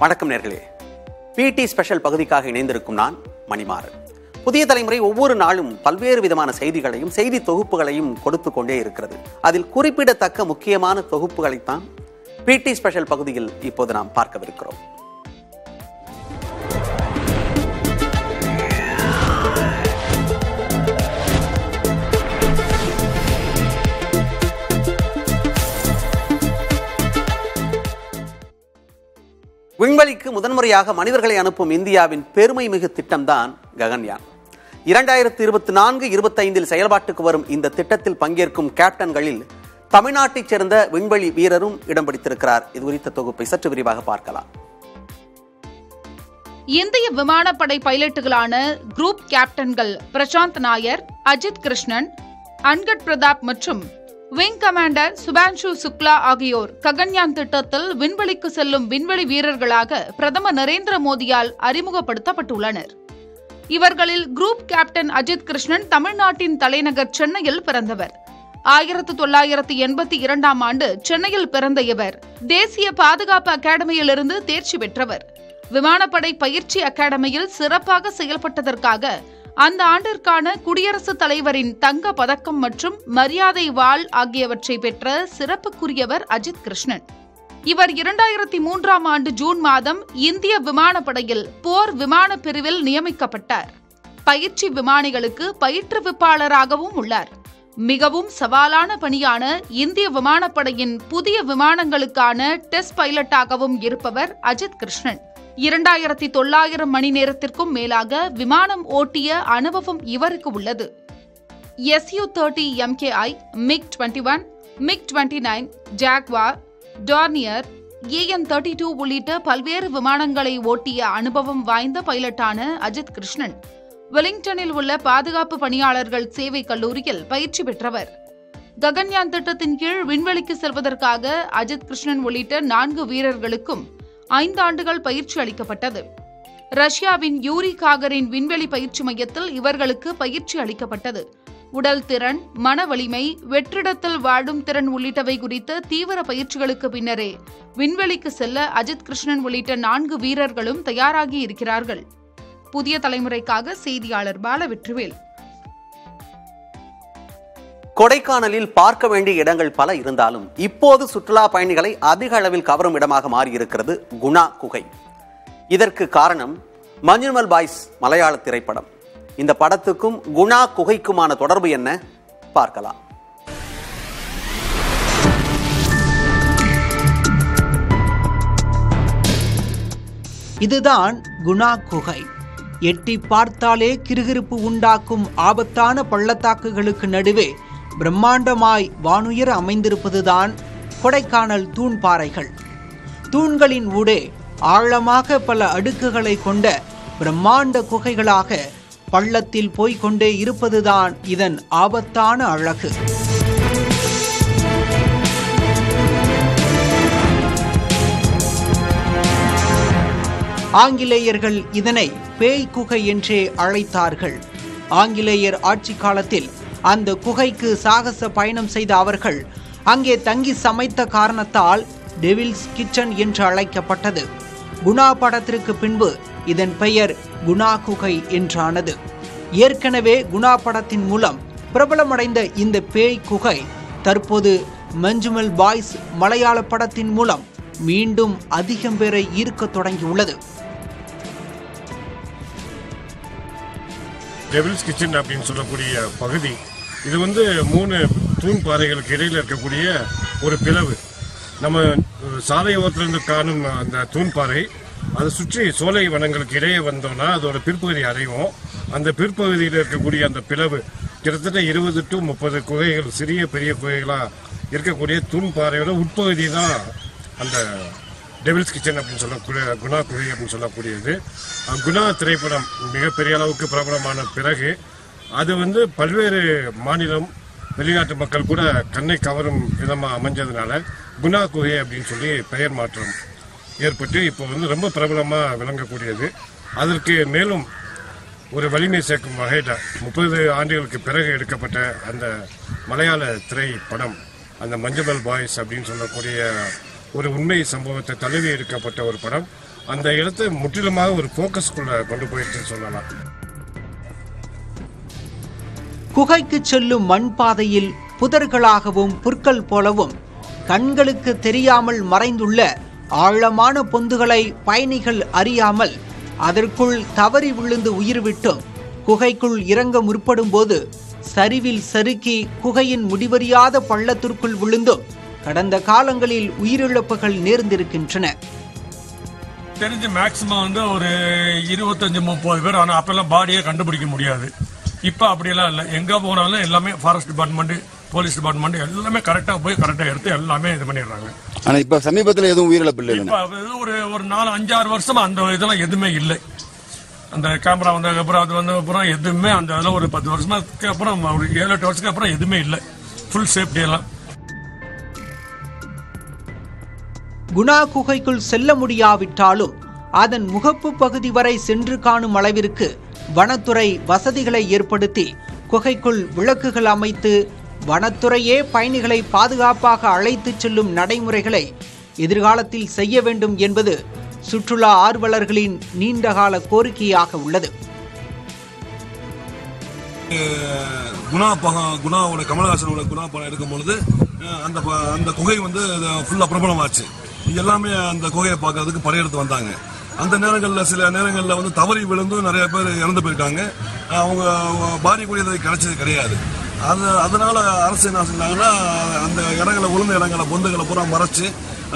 வணக்கம் நேர்களே. பிடி ஸ்பெஷல் பகுதிக்காக இணைந்திருக்கும் நான் மணிமாறன். புதிய தலைமுறை ஒவ்வொரு நாளும் பல்வேறு விதமான செய்திகளையும் செய்தி தொகுப்புகளையும் கொடுத்து கொண்டே இருக்கிறது. அதில் குறிப்பிடத்தக்க முக்கியமான தொகுப்புகளைத்தான் பிடி ஸ்பெஷல் பகுதியில் இப்போது நாம் பார்க்கவிருக்கிறோம். விண்வெளிக்கு முதன்முறையாக மனிதர்களை அனுப்பும் இந்தியாவின் பெருமை மிகு திட்டம்தான் ககன்யான். இரண்டாயிரத்தி இருபத்தி நான்கு இருபத்தைந்தில் செயல்பாட்டுக்கு வரும் இந்த திட்டத்தில் பங்கேற்கும் கேப்டன்களில் தமிழ்நாட்டைச் சேர்ந்த விண்வெளி வீரரும் இடம் பிடித்திருக்கிறார். இது குறித்த தொகுப்பை சற்று விரிவாக பார்க்கலாம். இந்திய விமானப்படை பைலட்டுகளான குரூப் கேப்டன்கள் பிரசாந்த் நாயர் அஜித் கிருஷ்ணன் அன்கட் பிரதாப் மற்றும் விங் கமாண்டர் சுபான்ஷு சுக்லா ஆகியோர் ககன்யான் திட்டத்தில் விண்வெளிக்கு செல்லும் விண்வெளி வீரர்களாக பிரதமர் நரேந்திர மோடியால் அறிமுகப்படுத்தப்பட்டுள்ளனர். இவர்களில் குரூப் கேப்டன் அஜித் கிருஷ்ணன் தமிழ்நாட்டின் தலைநகர் சென்னையில் பிறந்தவர். ஆயிரத்து தொள்ளாயிரத்து எண்பத்தி இரண்டாம் ஆண்டு சென்னையில் பிறந்த இவர் தேசிய பாதுகாப்பு அகாடமியிலிருந்து தேர்ச்சி பெற்றவர். விமானப்படை பயிற்சி அகாடமியில் சிறப்பாக செயல்பட்டதற்காக அந்த ஆண்டிற்கான குடியரசுத் தலைவரின் தங்க பதக்கம் மற்றும் மரியாதை வாள் ஆகியவற்றை பெற்ற சிறப்புக்குரியவர் அஜித் கிருஷ்ணன். இவர் இரண்டாயிரத்தி மூன்றாம் ஆண்டு ஜூன் மாதம் இந்திய விமானப்படையில் போர் விமான பிரிவில் நியமிக்கப்பட்டார். பயிற்சி விமானிகளுக்கு பயிற்றுவிப்பாளராகவும் உள்ளார். மிகவும் சவாலான பணியான இந்திய விமானப்படையின் புதிய விமானங்களுக்கான டெஸ்ட் பைலட்டாகவும் இருப்பவர் அஜித் கிருஷ்ணன். இரண்டாயிரத்தி தொள்ளாயிரம் மணி நேரத்திற்கும் மேலாக விமானம் ஓட்டிய அனுபவம் இவருக்கு உள்ளது. SU thirty MKI MiG twenty one MiG twenty nine Jaguar Dornier AN thirty two உள்ளிட்ட பல்வேறு விமானங்களை ஓட்டிய அனுபவம் வாய்ந்த பைலட்டான அஜித் கிருஷ்ணன் வெலிங்டனில் உள்ள பாதுகாப்பு பணியாளர்கள் சேவை கல்லூரியில் பயிற்சி பெற்றவர். ககன்யான் திட்டத்தின் கீழ் விண்வெளிக்கு செல்வதற்காக அஜித் கிருஷ்ணன் உள்ளிட்ட நான்கு வீரர்களுக்கும் ஐந்தாண்டுகள் பயிற்சி அளிக்கப்பட்டது. ரஷ்யாவின் யூரி காகரின் விண்வெளி பயிற்சி மையத்தில் இவர்களுக்கு பயிற்சி அளிக்கப்பட்டது. உடல் திறன் மன வலிமை வெற்றிடத்தில் வாழும் திறன் உள்ளிட்டவை குறித்த தீவிர பயிற்சிகளுக்கு பின்னரே விண்வெளிக்கு செல்ல அஜித் கிருஷ்ணன் உள்ளிட்ட நான்கு வீரர்களும் தயாராகி இருக்கிறார்கள். புதிய தலைமுறைக்காக செய்தியாளர் பால வெற்றிவேல் கொடைக்கானலில் பார்க்க வேண்டிய இடங்கள் பல இருந்தாலும் இப்போது சுற்றுலா பயணிகளை அதிக அளவில் கவரும் இடமாக மாறியிருக்கிறது குணா குகை. இதற்கு காரணம் மஞ்சுமல் பாய்ஸ் மலையாள திரைப்படம். இந்த படத்துக்கும் குணா குகைக்குமான தொடர்பு என்ன? பார்க்கலாம். இதுதான் குணா குகை. எட்டி பார்த்தாலே கிறுகிறுப்பு உண்டாக்கும் ஆபத்தான பள்ளத்தாக்குகளுக்கு நடுவே பிரம்மாண்டமாய் வானுயர் அமைந்திருப்பதுதான் கொடைக்கானல் தூண்பாறைகள். தூண்களின் ஊடே ஆழமாக பல அடுக்குகளை கொண்ட பிரம்மாண்ட குகைகளாக பள்ளத்தில் போய்க்கொண்டே இருப்பதுதான் இதன் ஆபத்தான அழகு. ஆங்கிலேயர்கள் இதனை பேய் குகை என்றே அழைத்தார்கள். ஆங்கிலேயர் ஆட்சி காலத்தில் அந்த குகைக்கு சாகச பயணம் செய்த அவர்கள் அங்கே தங்கி சமைத்த காரணத்தால் டெவில்ஸ் கிச்சன் என்று அழைக்கப்பட்டது. குணா படத்திற்கு பின்பு இதன் பெயர் குணா குகை என்றானது. ஏற்கனவே குணா படத்தின் மூலம் பிரபலமடைந்த இந்த பேய் குகை தற்போது மஞ்சுமல் பாய்ஸ் மலையாள படத்தின் மூலம் மீண்டும் அதிகம் பேரை ஈர்க்க தொடங்கியுள்ளது. டெபிள்ஸ் கிச்சன் அப்படின்னு சொல்லக்கூடிய பகுதி. இது வந்து மூணு தூண் பாறைகளுக்கு இடையில் இருக்கக்கூடிய ஒரு பிளவு. நம்ம சாலை ஓரத்திலிருந்து காணும் அந்த தூண் பாறை அதை சுற்றி சோலை வனங்களுக்கு இடையே வந்தோம்னா அதோட பிற்பகுதி அடைவோம் அந்த பிற்பகுதியில் இருக்கக்கூடிய அந்த பிளவு கிட்டத்தட்ட இருபது டு முப்பது குகைகள் சிறிய பெரிய குகைகளாக இருக்கக்கூடிய தூண் பாறையோட உட்பகுதி தான் அந்த டெவில்ஸ் கிச்சன் அப்படின்னு சொல்லக்கூடிய குணா குழி அப்படின்னு சொல்லக்கூடியது. குணா திரைப்படம் மிகப்பெரிய அளவுக்கு பிரபலமான பிறகு அது வந்து பல்வேறு மாநிலம் வெளிநாட்டு மக்கள் கூட கண்ணை கவரும் விதமாக அமைஞ்சதுனால குணா குகை அப்படின்னு சொல்லி பெயர் மாற்றம் ஏற்பட்டு இப்போ வந்து ரொம்ப பிரபலமாக விளங்கக்கூடியது. அதற்கு மேலும் ஒரு வலிமை சேர்க்கும் வகையில் முப்பது ஆண்டுகளுக்கு பிறகு எடுக்கப்பட்ட அந்த மலையாள திரைப்படம் அந்த மஞ்சள் பாய்ஸ் அப்படின்னு சொல்லக்கூடிய ஒரு உண்மை சம்பவத்தை தழுவி எடுக்கப்பட்ட ஒரு படம். அந்த இடத்தை முற்றிலுமாக ஒரு ஃபோக்கஸ்குள்ள கொண்டு போயிடுச்சுன்னு சொல்லலாம். குகைக்கு செல்லும் மண் பாதையில் புதர்களாகவும் புற்கள் போலவும் கண்களுக்கு தெரியாமல் மறைந்துள்ள ஆழமான பொந்துகளை பயணிகள் அறியாமல் அதற்குள் தவறி விழுந்து உயிர்விட்டும் குகைக்குள் இறங்க முற்படும் போது சரிவில் சறுக்கி குகையின் முடிவறியாத பள்ளத்திற்குள் விழுந்தும் கடந்த காலங்களில் உயிரிழப்புகள் நேர்ந்திருக்கின்றன. தெரிஞ்சு மேக்சிமம் வந்து ஒரு இருபத்தஞ்சு முப்பது பேர் ஆனால் அப்பெல்லாம் பாடியே கண்டுபிடிக்க முடியாது. இப்போ அப்படியெல்லாம் இல்லை. எங்கே போனாலும் எல்லாமே ஃபாரஸ்ட் டிபார்ட்மெண்ட் போலீஸ் டிபார்ட்மெண்ட் எல்லாமே கரெக்டாக போய் கரெக்டாக எடுத்து எல்லாமே இது பண்ணிடுறாங்க. ஆனா இப்ப சமீபத்துல எதுவும் உயிரிழப்பு இல்லை இப்போ ஒரு ஒரு நாலு அஞ்சாறு வருஷமா அந்த இதெல்லாம் எதுவுமே இல்லை. அந்த கேமரா வந்ததுக்கு அப்புறம் அது வந்த அப்புறம் எதுவுமே அந்த இதெல்லாம் ஒரு பத்து வருஷத்துக்கு அப்புறம் ஒரு ஏழு எட்டு வருஷத்துக்கு அப்புறம் எதுவுமே இல்லை. ஃபுல் சேஃப்டி எல்லாம். குணா குகைக்குள் செல்ல முடியாவிட்டாலும் அதன் முகப்பு பகுதி வரை சென்று காணும் அளவிற்கு வனத்துறை வசதிகளை ஏற்படுத்தி குகைக்குள் விளக்குகள் அமைத்து வனத்துறையே பயணிகளை பாதுகாப்பாக அழைத்துச் செல்லும் நடைமுறைகளை எதிர்காலத்தில் செய்ய வேண்டும் என்பது சுற்றுலா ஆர்வலர்களின் நீண்டகால கோரிக்கையாக உள்ளது. குணா பகம் குணாவோட கமலஹாசனோட குணா படம் எடுக்கும் பொழுது அந்த அந்த குகை வந்து ஃபுல்லாக பிரபலமாச்சு. எல்லாமே அந்த குகையை பார்க்கறதுக்கு படையெடுத்து வந்தாங்க. அந்த நேரங்களில் சில நேரங்களில் வந்து தவறி விழுந்தும் நிறைய பேர் இறந்து போயிருக்காங்க. அவங்க பாடி கிடைச்சது கிடையாது. அது அதனால அரசு என்ன செஞ்சாங்கன்னா அந்த இடங்களை உளுந்த இடங்களை பொந்துகளை பூரா மறைச்சு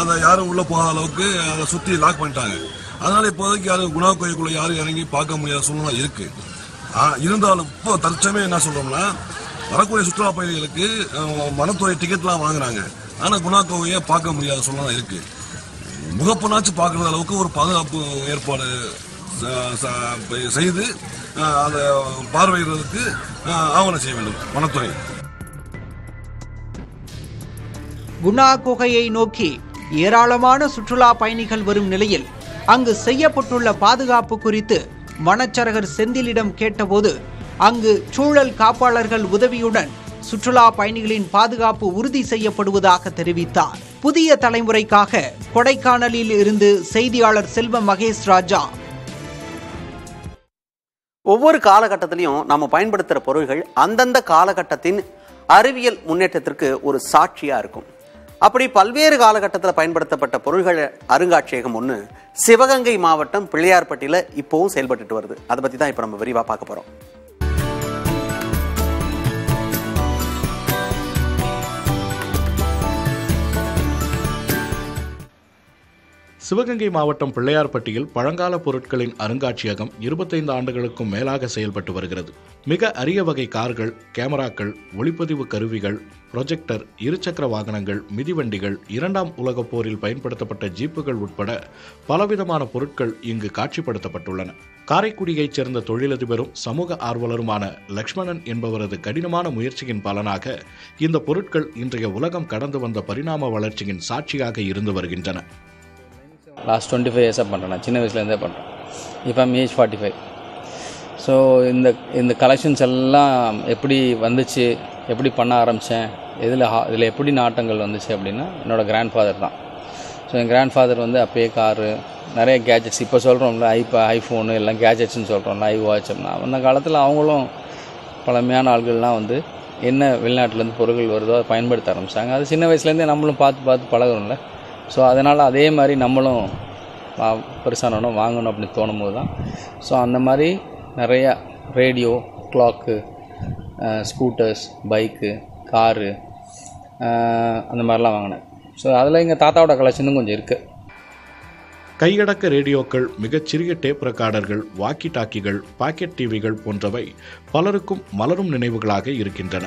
அதை யாரும் உள்ளே போகாத அளவுக்கு அதை சுற்றி லாக் பண்ணிட்டாங்க. அதனால இப்போதைக்கு யாரும் குணா கோயிலுக்குள்ளே யாரும் இறங்கி பார்க்க முடியாத சூழ்நிலை இருக்குது இருந்தாலும் இப்போ தற்சமே என்ன சொல்கிறோம்னா வரக்கூடிய சுற்றுலா பயணிகளுக்கு மனத்துறை வனத்துறை டிக்கெட்லாம் வாங்குறாங்க. ஆனால் குணா கோவையை பார்க்க முடியாத சூழ்நிலை இருக்குது முகப்பனாச்சு பார்க்குற அளவுக்கு ஒரு பாதுகாப்பு ஏற்பாடு செய்து அதை பார்வையிடுறதுக்கு ஆவணம் செய்ய வேண்டும். வனத்துறை. குணா குகையை நோக்கி ஏராளமான சுற்றுலா பயணிகள் வரும் நிலையில் அங்கு செய்யப்பட்டுள்ள பாதுகாப்பு குறித்து வனச்சரகர் செந்திலிடம் கேட்டபோது அங்கு சூழல் காப்பாளர்கள் உதவியுடன் சுற்றுலா பயணிகளின் பாதுகாப்பு உறுதி செய்யப்படுவதாக தெரிவித்தார். புதிய தலைமுறைக்காக கொடைக்கானலில் இருந்து செய்தியாளர் செல்வ மகேஷ் ராஜா. ஒவ்வொரு காலகட்டத்திலையும் நம்ம பயன்படுத்துகிற பொருள்கள் அந்தந்த காலகட்டத்தின் அறிவியல் முன்னேற்றத்திற்கு ஒரு சாட்சியாக இருக்கும். அப்படி பல்வேறு காலகட்டத்தில் பயன்படுத்தப்பட்ட பொருள்கள் அருங்காட்சியகம் ஒன்று சிவகங்கை மாவட்டம் பிள்ளையார்பட்டியில் இப்போவும் செயல்பட்டுட்டு வருது. அதை பற்றி தான் இப்போ நம்ம விரிவாக பார்க்க போகிறோம் சிவகங்கை மாவட்டம் பிள்ளையார்பட்டியில் பழங்கால பொருட்களின் அருங்காட்சியகம் இருபத்தைந்து ஆண்டுகளுக்கும் மேலாக செயல்பட்டு வருகிறது. மிக அரிய வகை கார்கள் கேமராக்கள் ஒளிப்பதிவு கருவிகள் ப்ரொஜெக்டர் இருசக்கர வாகனங்கள் மிதிவண்டிகள் இரண்டாம் உலகப் போரில் பயன்படுத்தப்பட்ட ஜீப்புகள் உட்பட பலவிதமான பொருட்கள் இங்கு காட்சிப்படுத்தப்பட்டுள்ளன. காரைக்குடியைச் சேர்ந்த தொழிலதிபரும் சமூக ஆர்வலருமான லக்ஷ்மணன் என்பவரது கடினமான முயற்சியின் பலனாக இந்த பொருட்கள் இன்றைய உலகம் கடந்து வந்த பரிணாம வளர்ச்சியின் சாட்சியாக இருந்து வருகின்றன. லாஸ்ட் டுவெண்ட்டி ஃபைவ் இயர்ஸாக பண்ணுறேன் நான். சின்ன வயசுலேருந்தே பண்ணுறேன் இப்போ ஏஜ் ஃபார்ட்டி ஃபைவ் ஸோ இந்த இந்த கலெக்ஷன்ஸ் எல்லாம் எப்படி வந்துச்சு? எப்படி பண்ண ஆரம்பித்தேன் இதில் இதில் எப்படி நாட்டங்கள் வந்துச்சு அப்படின்னா என்னோடய கிராண்ட் ஃபாதர் தான். ஸோ என் கிராண்ட் ஃபாதர் வந்து அப்பயே காரு நிறைய கேஜெட்ஸ் இப்போ சொல்கிறோம்ல ஐபா ஐஃபோனு எல்லாம் கேஜெட்ஸ்னு சொல்கிறோம்ல ஐ வாட்ச் அப்படின்னா அந்த காலத்தில் அவங்களும் பழமையான ஆள்கள்லாம் வந்து என்ன வெளிநாட்டிலேருந்து பொருட்கள் வருதோ அதை பயன்படுத்த ஆரம்பித்தாங்க அது சின்ன வயசுலேருந்தே நம்மளும் பார்த்து பார்த்து பழகுறோம்ல. ஸோ அதனால் அதே மாதிரி நம்மளும் வா- பெருசானோம் வாங்கணும் அப்படின்னு தோணும் போது தான் ஸோ அந்த மாதிரி நிறையா radio clock scooters bike car அந்த மாதிரிலாம் வாங்கினேன். ஸோ அதில் எங்கள் தாத்தாவோட கலெக்ஷனும் கொஞ்சம் இருக்குது கையடக்க ரேடியோக்கள் மிகச்சிறிய டேப் ரெக்கார்டர்கள் வாக்கி டாக்கிகள் பாக்கெட் டிவிகள் போன்றவை பலருக்கும் மலரும் நினைவுகளாக இருக்கின்றன.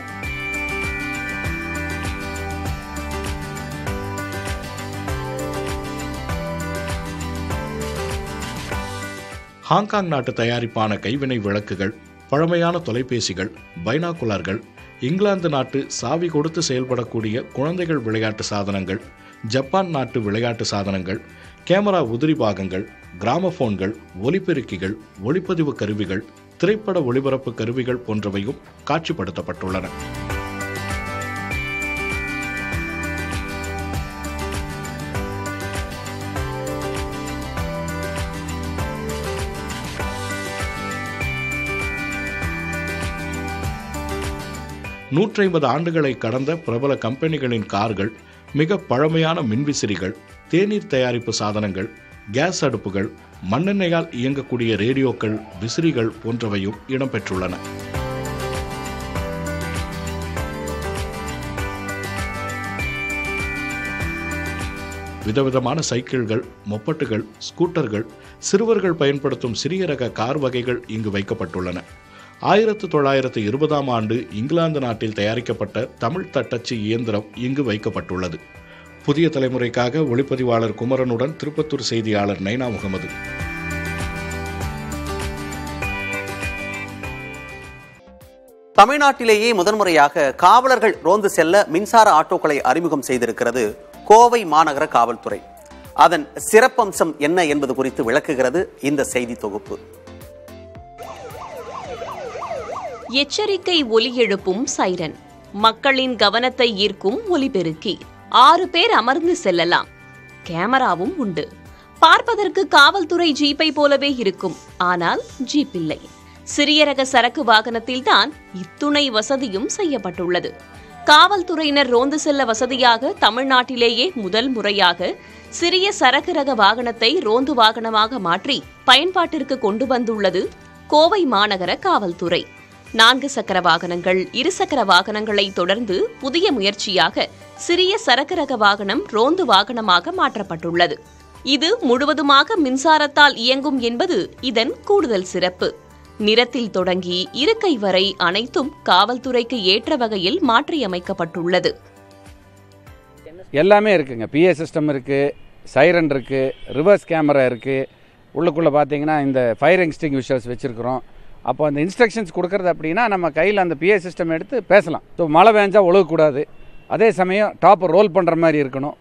ஹாங்காங் நாட்டு தயாரிப்பான கைவினை விளக்குகள் பழமையான தொலைபேசிகள் பைனாகுலர்கள் இங்கிலாந்து நாட்டு சாவி கொடுத்து செயல்படக்கூடிய குழந்தைகள் விளையாட்டு சாதனங்கள் ஜப்பான் நாட்டு விளையாட்டு சாதனங்கள் கேமரா உதிரி பாகங்கள் கிராமபோன்கள் ஒலிபெருக்கிகள் ஒளிப்பதிவு கருவிகள் திரைப்பட ஒளிபரப்பு கருவிகள் போன்றவையும் காட்சிப்படுத்தப்பட்டுள்ளன. நூற்றைம்பது ஆண்டுகளை கடந்த பிரபல கம்பெனிகளின் கார்கள் மிக பழமையான மின்விசிறிகள் தேநீர் தயாரிப்பு சாதனங்கள் கேஸ் அடுப்புகள் மண்ணெண்ணெயால் இயங்கக்கூடிய ரேடியோக்கள் விசிறிகள் போன்றவையும் இடம்பெற்றுள்ளன. விதவிதமான சைக்கிள்கள் மொப்பட்டுகள் ஸ்கூட்டர்கள் சிறுவர்கள் பயன்படுத்தும் சிறிய ரக கார் வகைகள் இங்கு வைக்கப்பட்டுள்ளன. ஆயிரத்து தொள்ளாயிரத்து இருபதாம் ஆண்டு இங்கிலாந்து நாட்டில் தயாரிக்கப்பட்ட தமிழ் தட்டச்சு இயந்திரம் இங்கு வைக்கப்பட்டுள்ளது. புதிய தலைமுறைக்காக ஒளிப்பதிவாளர் குமரனுடன் திருப்பத்தூர் செய்தியாளர் நைனா முகமது. தமிழ்நாட்டிலேயே முதன்முறையாக காவலர்கள் ரோந்து செல்ல மின்சார ஆட்டோக்களை அறிமுகம் செய்திருக்கிறது கோவை மாநகர காவல்துறை. அதன் சிறப்பம்சம் என்ன என்பது குறித்து விளக்குகிறது இந்த செய்தி தொகுப்பு. எச்சரிக்கை ஒலி எழுப்பும் சைரன். மக்களின் கவனத்தை ஈர்க்கும் ஒலிபெருக்கி. ஆறு பேர் அமர்ந்து செல்லலாம். கேமராவும் உண்டு. பார்ப்பதற்கு காவல்துறை ஜீப்பை போலவே இருக்கும். ஆனால் ஜீப் இல்லை. சிறிய ரக சரக்கு வாகனத்தில் தான் இத்துணை வசதியும் செய்யப்பட்டுள்ளது. காவல்துறையினர் ரோந்து செல்ல வசதியாக தமிழ்நாட்டிலேயே முதல் முறையாக சிறிய சரக்கு ரக வாகனத்தை ரோந்து வாகனமாக மாற்றி பயன்பாட்டிற்கு கொண்டு வந்துள்ளது கோவை மாநகர காவல்துறை. நான்கு சக்கர வாகனங்கள். இருசக்கர வாகனங்களை தொடர்ந்து புதிய முயற்சியாக சிறிய சரக்கு ரக வாகனம் ரோந்து வாகனமாக மாற்றப்பட்டுள்ளது. இது முழுவதுமாக மின்சாரத்தால் இயங்கும் என்பது இதன் கூடுதல் சிறப்பு. நிறத்தில் தொடங்கி இருக்கை வரை அனைத்தும் காவல்துறைக்கு ஏற்ற வகையில் மாற்றியமைக்கப்பட்டுள்ளது. எல்லாமே இருக்குங்க. பிஏ சிஸ்டம் இருக்குது சைரன் இருக்குது ரிவர்ஸ் கேமரா இருக்குது உள்ளுக்குள்ளே பார்த்தீங்கன்னா இந்த ஃபயர் எக்ஸ்டிங்விஷர்ஸ் வச்சுருக்குறோம். அப்போ அந்த இன்ஸ்ட்ரக்ஷன்ஸ் கொடுக்குறது அப்படின்னா நம்ம கையில் அந்த பிஏ சிஸ்டம் எடுத்து பேசலாம். ஸோ மழை பேஞ்சால் ஒழுகக்கூடாது. அதே சமயம் டாப்பை ரோல் பண்ணுற மாதிரி இருக்கணும்.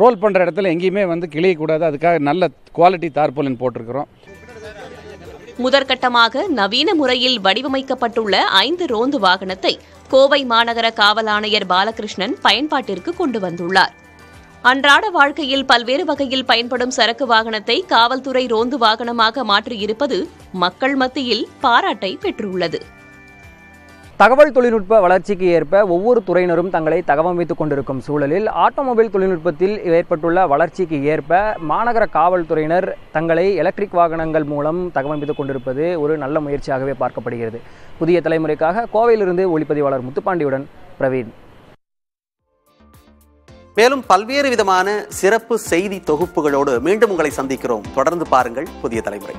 ரோல் பண்ணுற இடத்துல எங்கேயுமே வந்து கிளியக்கூடாது. அதுக்காக நல்ல குவாலிட்டி தார்போலின் போட்டிருக்கிறோம். முதற்கட்டமாக நவீன முறையில் வடிவமைக்கப்பட்டுள்ள ஐந்து ரோந்து வாகனத்தை கோவை மாநகர காவல் ஆணையர் பாலகிருஷ்ணன் பயன்பாட்டிற்கு கொண்டு வந்துள்ளார். அன்றாட வாழ்க்கையில் பல்வேறு வகையில் பயன்படும் சரக்கு வாகனத்தை காவல்துறை ரோந்து வாகனமாக மாற்றியிருப்பது மக்கள் மத்தியில் பாராட்டை பெற்றுள்ளது. தகவல் தொழில்நுட்ப வளர்ச்சிக்கு ஏற்ப ஒவ்வொரு துறையினரும் தங்களை தகவமைத்துக் கொண்டிருக்கும் சூழலில் ஆட்டோமொபைல் தொழில்நுட்பத்தில் ஏற்பட்டுள்ள வளர்ச்சிக்கு ஏற்ப மாநகர காவல்துறையினர் தங்களை எலக்ட்ரிக் வாகனங்கள் மூலம் தகவமைத்துக் கொண்டிருப்பது ஒரு நல்ல முயற்சியாகவே பார்க்கப்படுகிறது. புதிய தலைமுறைக்காக கோவையிலிருந்து ஒளிப்பதிவாளர் முத்துப்பாண்டியுடன் பிரவீன். மேலும் பல்வேறு விதமான சிறப்பு செய்தி தொகுப்புகளோடு மீண்டும் உங்களை சந்திக்கிறோம். தொடர்ந்து பாருங்கள் புதிய தலைமுறை.